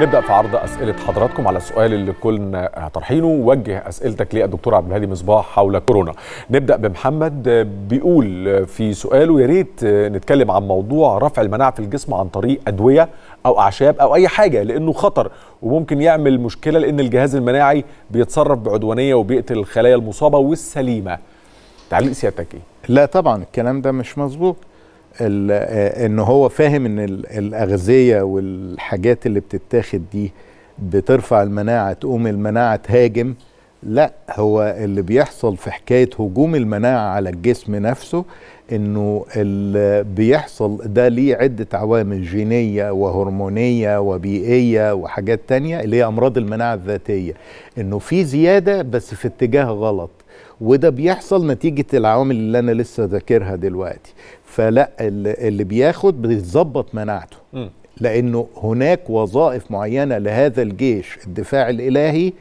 نبدأ في عرض أسئلة حضراتكم على السؤال اللي كنا طرحينه. وجه أسئلتك للدكتور عبد الهادي مصباح حول كورونا. نبدأ بمحمد بيقول في سؤاله يا ريت نتكلم عن موضوع رفع المناعة في الجسم عن طريق أدوية أو أعشاب أو أي حاجة لأنه خطر وممكن يعمل مشكلة لأن الجهاز المناعي بيتصرف بعدوانية وبيقتل الخلايا المصابة والسليمة. تعليق سيادتك إيه؟ لا طبعا الكلام ده مش مظبوط. إن هو فاهم إن الأغذية والحاجات اللي بتتاخد دي بترفع المناعة تقوم المناعة تهاجم لأ هو اللي بيحصل في حكاية هجوم المناعة على الجسم نفسه إنه اللي بيحصل ده ليه عدة عوامل جينية وهرمونية وبيئية وحاجات تانية اللي هي أمراض المناعة الذاتية. إنه في زيادة بس في اتجاه غلط وده بيحصل نتيجة العوامل اللي أنا لسه ذاكرها دلوقتي. فلا اللي بياخد بيظبط مناعته. م. لأنه هناك وظائف معينة لهذا الجيش الدفاع الإلهي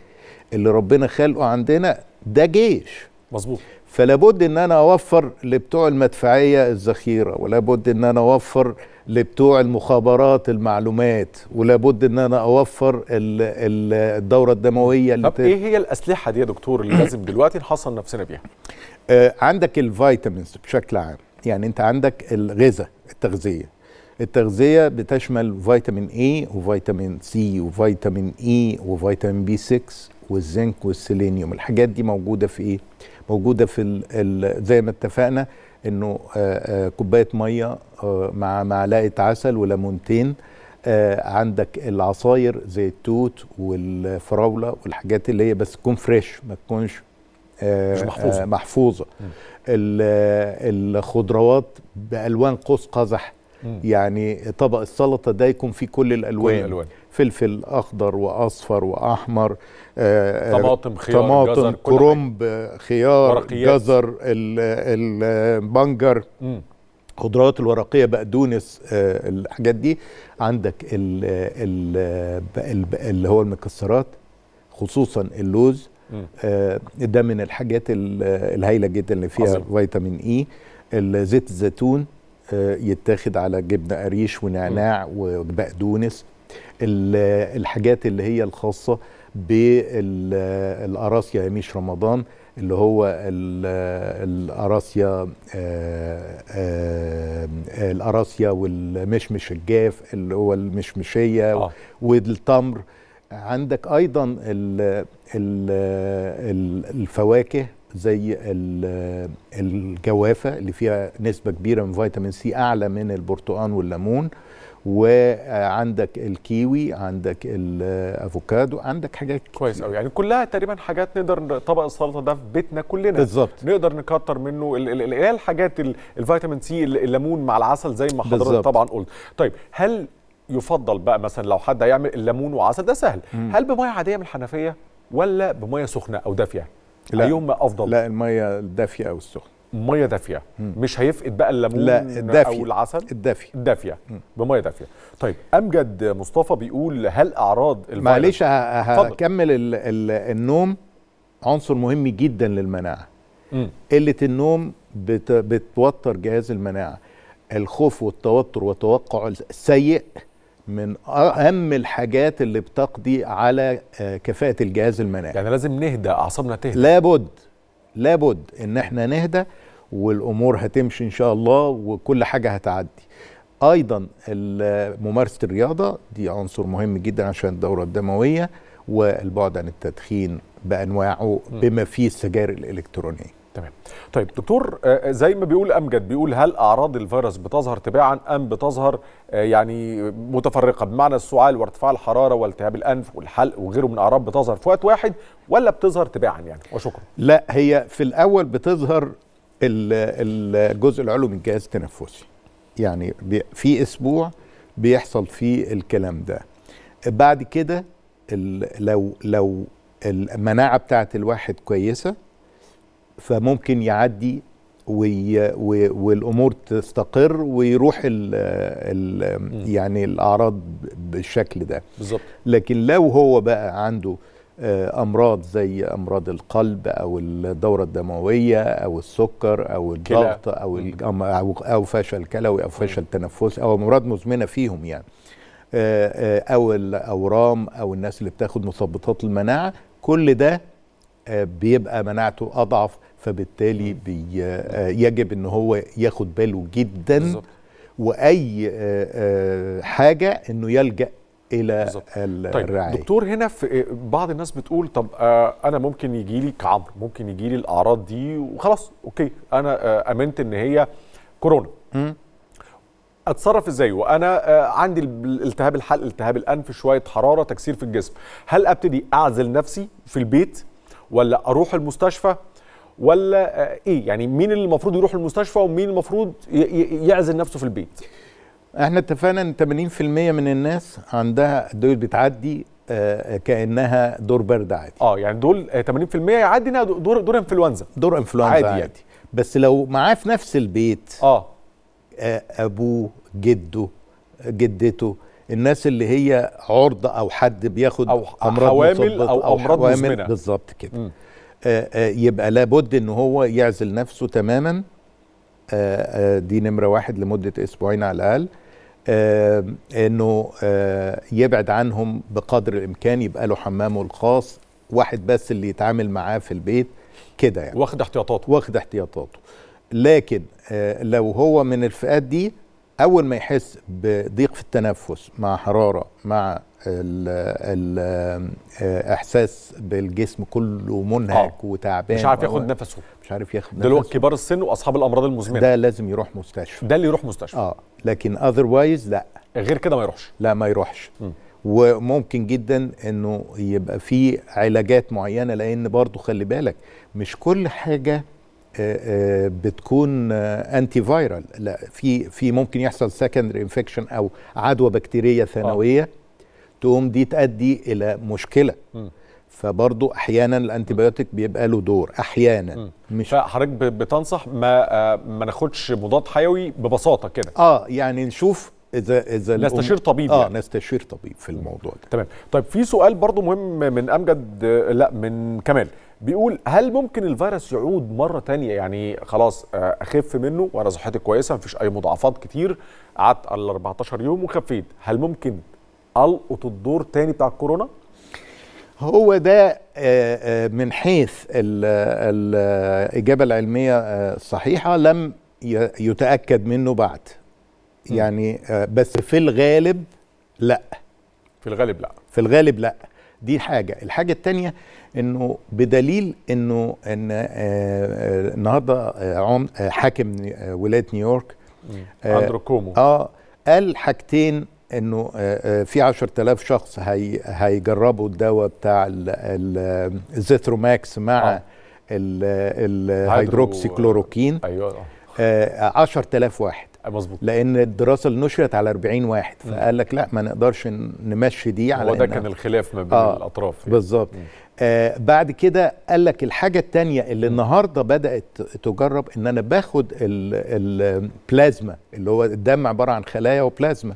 اللي ربنا خلقه عندنا ده جيش. مظبوط. فلا بد إن أنا أوفر لبتوع المدفعية الذخيرة ولا بد إن أنا أوفر لبتوع المخابرات المعلومات ولا بد إن أنا أوفر الدورة الدموية اللي طب إيه هي الأسلحة دي يا دكتور اللي لازم دلوقتي نحصن نفسنا بيها؟ آه عندك ال vitamins بشكل عام. يعني انت عندك الغذاء التغذية. التغذية بتشمل فيتامين A وفيتامين C وفيتامين E وفيتامين B 6 والزنك والسيلينيوم. الحاجات دي موجودة في إيه؟ موجودة في ال ال زي ما اتفقنا إنه كوباية مية مع معلقة عسل وليمونتين عندك العصاير زي التوت والفراولة والحاجات اللي هي بس تكون fresh ما تكونش مش محفوظة. محفوظة. الخضروات بألوان قوس قزح. يعني طبق السلطة ده يكون فيه كل الألوان, كل الألوان. فلفل أخضر وأصفر وأحمر طماطم خيار طماطم جزر كرنب خيار ورقيات. جزر البنجر. خضروات الورقية بقدونس الحاجات دي. عندك ال ال اللي هو المكسرات خصوصا اللوز. ده من الحاجات الهايلة جدا اللي فيها عظيم. فيتامين اي زيت الزيتون يتاخد على جبنة قريش ونعناع وبقدونس الحاجات اللي هي الخاصة بالقراصيا يميش رمضان اللي هو القراصيا القراصيا والمشمش الجاف اللي هو المشمشية آه. والتمر عندك أيضا ال ال الفواكه زي الجوافة اللي فيها نسبة كبيرة من فيتامين C أعلى من البرتقال والليمون وعندك الكيوي عندك الأفوكادو عندك حاجات كويس قوي يعني كلها تقريبا حاجات نقدر طبق السلطة ده في بيتنا كلنا. بالظبط. نقدر نكتر منه اللي هي الحاجات الفيتامين C الليمون مع العسل زي ما حضرتك طبعا قلت. طيب هل يفضل بقى مثلا لو حد هيعمل الليمون وعسل ده سهل. مم. هل بمية عادية من الحنفية ولا بمية سخنة أو دافية؟ لا. ايهما أفضل. لا المية الدافية أو السخنة. مية دافية. مم. مش هيفقد بقى الليمون لا الدافية. أو العسل؟ الدافية. الدافية. بمية دافية. طيب أمجد مصطفى بيقول هل أعراض معلش. هكمل ال ال النوم. عنصر مهم جدا للمناعة. قلة النوم بت بتوتر جهاز المناعة. الخوف والتوتر والتوقع السيء من أهم الحاجات اللي بتقضي على آه، كفاءة الجهاز المناعي. يعني لازم نهدى أعصابنا تهدى لابد لابد إن إحنا نهدى والأمور هتمشي إن شاء الله وكل حاجة هتعدي. أيضا ممارسه الرياضة دي عنصر مهم جدا عشان الدورة الدموية والبعد عن التدخين بأنواعه. بما فيه السجائر الإلكترونية. تمام. طيب دكتور آه، زي ما بيقول أمجد بيقول هل أعراض الفيروس بتظهر تباعا أم بتظهر آه، يعني متفرقة؟ بمعنى السعال وارتفاع الحرارة والتهاب الأنف والحلق وغيره من الاعراض بتظهر في وقت واحد ولا بتظهر تباعا يعني؟ وشكرا. لا هي في الأول بتظهر ال- الجزء العلوي من الجهاز التنفسي. يعني في أسبوع بيحصل فيه الكلام ده. بعد كده لو لو المناعة بتاعت الواحد كويسة فممكن يعدي وي والأمور تستقر ويروح ال ال يعني الأعراض بالشكل ده. بالظبط. لكن لو هو بقى عنده آه، أمراض زي أمراض القلب أو الدورة الدموية أو السكر أو الضغط أو أو أو فشل كلوي أو فشل تنفسي أو أمراض مزمنة فيهم يعني. آه، آه، أو الأورام أو الناس اللي بتاخد مثبطات المناعة كل ده بيبقى مناعته أضعف فبالتالي آه، يجب إن هو ياخد باله جدا. وأي آه، آه، حاجة إنه يلجأ إلى بالظبط. ال- طيب الرعاية دكتور هنا في بعض الناس بتقول طب آه أنا ممكن يجي لي كعمر ممكن يجي لي الأعراض دي وخلاص أوكي أنا آه آمنت إن هي كورونا. أتصرف إزاي وأنا آه عندي ال- التهاب الحلق التهاب الأنف شوية حرارة تكسير في الجسم هل أبتدي أعزل نفسي في البيت ولا أروح المستشفى ولا آه إيه؟ يعني مين اللي المفروض يروح المستشفى ومين المفروض يعزل نفسه في البيت؟ إحنا اتفقنا إن 80% من الناس عندها دول بتعدي آه، كأنها دور برد عادي. آه يعني دول آه 80% يعدي إنها دور دور إنفلونزا. دور إنفلونزا عادي عادي, يعني. عادي. بس لو معاه في نفس البيت آه. آه، أبوه جده جدته الناس اللي هي عرضة أو حد بياخد أو أمراض حوامل مثبطة أو أمراض حوامل مزمنة. بالظبط كده. مم. آه، آه، يبقى لابد إن هو يعزل نفسه تماما. آه، دي نمرة واحد لمدة أسبوعين على الأقل. إنه يبعد عنهم بقدر الإمكان يبقى له حمامه الخاص واحد بس اللي يتعامل معاه في البيت كده يعني. واخد احتياطاته. واخد احتياطاته. لكن لو هو من الفئات دي أول ما يحس بضيق في التنفس مع حرارة مع ال ال إحساس بالجسم كله منهك آه. وتعبان مش عارف ياخد نفسه. مش عارف ياخد نفسه. كبار السن وأصحاب الأمراض المزمنة. ده لازم يروح مستشفى. ده اللي يروح مستشفى. آه لكن اذروايز لا. غير كده ما يروحش. لا ما يروحش. م. وممكن جدا إنه يبقى في علاجات معينة لأن برضو خلي بالك مش كل حاجة بتكون antiviral لا في في ممكن يحصل secondary infection أو عدوى بكتيرية ثانوية تقوم دي تؤدي إلى مشكلة. م. فبرضو أحيانا ال antibiotic بيبقى له دور أحيانا. م. مش فحضرتك بتنصح ما آه، ما ناخدش مضاد حيوي ببساطة كده. آه يعني نشوف إذا إذا نستشير طبيب آه يعني. نستشير طبيب في الموضوع ده. تمام. طيب في سؤال برضو مهم من أمجد آه، لا من كمال. بيقول هل ممكن الفيروس يعود مرة تانية؟ يعني خلاص آه، أخف منه وأنا صحتي كويسة مفيش أي مضاعفات كتير قعدت على 14 يوم وخفيت. هل ممكن ألقط الدور تاني بتاع الكورونا؟ هو ده آه، آه، من حيث ال- ال- الإجابة العلمية آه، الصحيحة لم ي- يتأكد منه بعد. يعني بس في الغالب لا. في الغالب لا. في الغالب لا. دي حاجة الحاجة التانية إنه بدليل إنه إن آه، آه، النهارده آه، حاكم ولاية نيويورك أندرو كومو. آه قال حاجتين إنه في 10000 شخص هي هيجربوا الدواء بتاع ال- ال- ال Zithromax مع آه. ال- الهيدروكسيكلوروكين أيوه. آه، 10000 واحد. مظبوط. لأن الدراسة اللي نشرت على 40 واحد فقال لك لا ما نقدرش نمشي دي على هو ده إنها- كان الخلاف ما بين آه، الأطراف يعني. بالظبط. آه بعد كده قال لك الحاجة التانية اللي النهاردة بدأت تجرب إن أنا باخد ال- البلازما اللي هو الدم عبارة عن خلايا وبلازما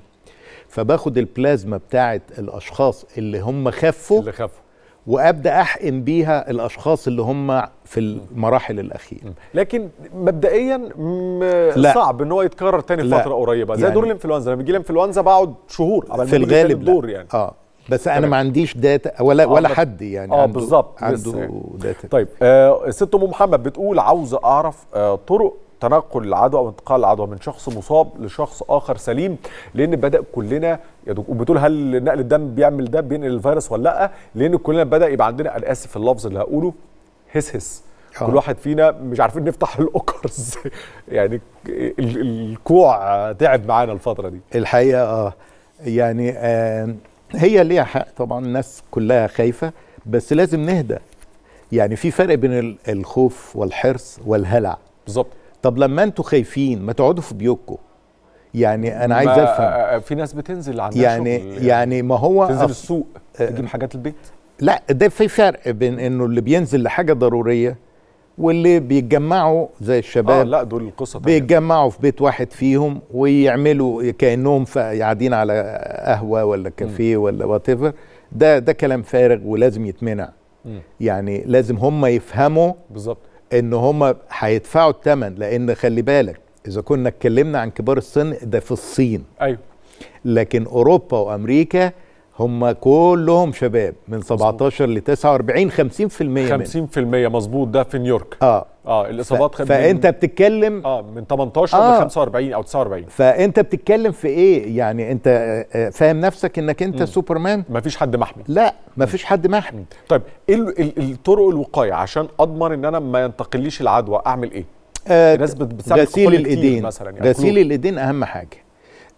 فباخد البلازما بتاعت الأشخاص اللي هم خفوا اللي خافوا وأبدأ أحقن بيها الأشخاص اللي هم في المراحل الأخيرة لكن مبدئيا م- لا. صعب إن هو يتكرر تاني لا. فترة قريبة زي يعني- دور الإنفلونزا لما بيجي لي انفلونزا بقعد شهور قبل في الغالب. الدور يعني آه بس أنا. ما عنديش data ولا آه، ولا حد يعني عنده بالظبط، لسه عنده يعني. data طيب آه ست أم محمد بتقول عاوزه أعرف آه طرق تنقل العدوى أو انتقال العدوى من شخص مصاب لشخص آخر سليم لأن بدأ كلنا يا دكتور وبتقول هل نقل الدم بيعمل ده بينقل الفيروس ولا لأ؟ لأن كلنا بدأ يبقى عندنا أنا آسف في اللفظ اللي هقوله هس هس. آه. كل واحد فينا مش عارفين نفتح الأوكر يعني ال- الكوع تعب معانا الفترة دي. الحقيقة آه. يعني آه هي ليها حق طبعا الناس كلها خايفة بس لازم نهدى. يعني في فرق بين ال- الخوف والحرص والهلع. بالظبط. طب لما أنتوا خايفين ما تقعدوا في بيوتكم يعني أنا عايز أفهم. آه، في ناس بتنزل عندها يعني شغل يعني ما هو تنزل أف- السوق تجيب حاجات البيت؟ لا ده في فرق بين إنه اللي بينزل لحاجة ضرورية واللي بيتجمعوا زي آه الشباب لا دول القصة. بيتجمعوا في بيت واحد فيهم ويعملوا كأنهم قاعدين على قهوة ولا كافيه ولا وات ده ده كلام فارغ ولازم يتمنع. مم. يعني لازم هم يفهموا بالظبط. إن هم هيدفعوا الثمن لأن خلي بالك إذا كنا اتكلمنا عن كبار السن ده في الصين. أيوه. لكن أوروبا وأمريكا هم كلهم شباب من 17 ل 49 50% منهم. 50% مظبوط ده في نيويورك. آه. آه الاصابات ف... فأنت بتتكلم آه من 18 آه. ل 45 أو 49 فأنت بتتكلم في إيه؟ يعني أنت آه، آه، فاهم نفسك إنك أنت سوبرمان؟ ما فيش حد محمي. لا مفيش حد محمي. طيب إيه ال- ال- الطرق الوقاية؟ عشان أضمن إن أنا ما ينتقليش العدوى أعمل إيه؟ آه، الناس بت- بتستعمل غسيل الإيدين. مثلاً، يعني غسيل. الإيدين أهم حاجة.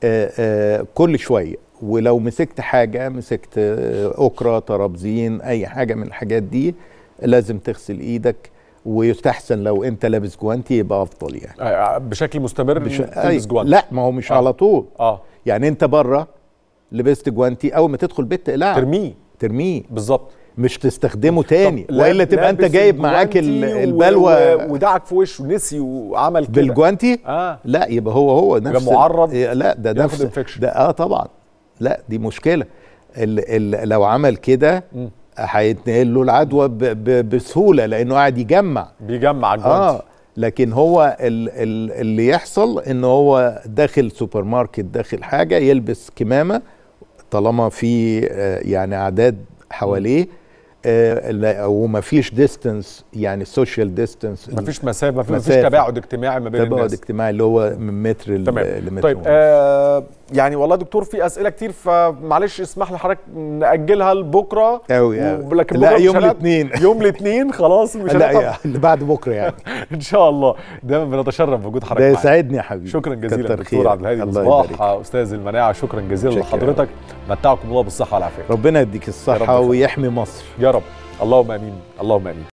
آه، آه، كل شوية. ولو مسكت حاجة مسكت آه، اوكرا ترابزين أي حاجة من الحاجات دي لازم تغسل إيدك ويستحسن لو أنت لابس جوانتي يبقى أفضل يعني. آه، بشكل مستمر مش تلبس جوانتي. لا ما هو مش آه. على طول. آه. يعني أنت بره لبست جوانتي أول ما تدخل بيت تقلعه ترميه. ترميه. بالظبط. مش تستخدمه تاني. وإلا تبقى أنت جايب معاك ال- الجوانتي و- ودعك في وشه نسي وعمل كده. بالجوانتي؟ آه. لا يبقى هو هو نفس معرض. لا ده نفس. ده آه طبعا. لا دي مشكلة ال ال لو عمل كده. هيتنقل له العدوى بسهولة لأنه قاعد يجمع بيجمع الجوانتي آه لكن هو ال ال اللي يحصل إن هو داخل سوبر ماركت داخل حاجة يلبس كمامة طالما في آه، يعني أعداد حواليه آه، ومفيش distance يعني social distance مفيش مسافة مفيش. تباعد اجتماعي ما بين تباعد الناس اجتماعي اللي هو من متر تمام لمتر طيب. آه يعني والله دكتور في أسئلة كتير فمعلش اسمح لحضرتك نأجلها لبكرة. و- لكن لا، يوم الاثنين. يوم الاثنين خلاص مش لا اللي بعد بكرة يعني. إن شاء الله. دايما بنتشرف بوجود حضرتك ده. يسعدني يا حبيبي. شكرا جزيلا دكتور. عبد الهادي مصباح أستاذ المناعة. شكرا جزيلا. لحضرتك. متعكم الله بالصحة والعافية. ربنا يديك الصحة. ويحمي مصر. يا رب. اللهم آمين. اللهم آمين.